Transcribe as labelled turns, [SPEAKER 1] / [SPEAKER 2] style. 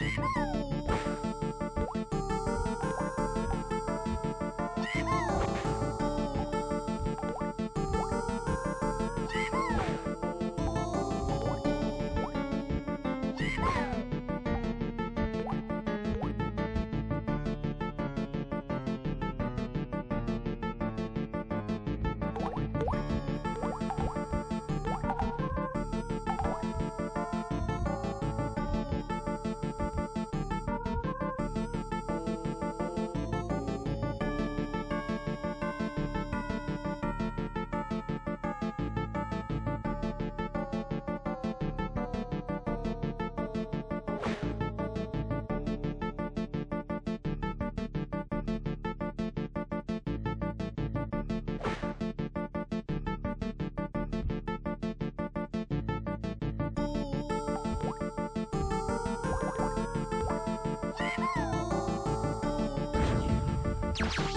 [SPEAKER 1] ねえ。Thank you.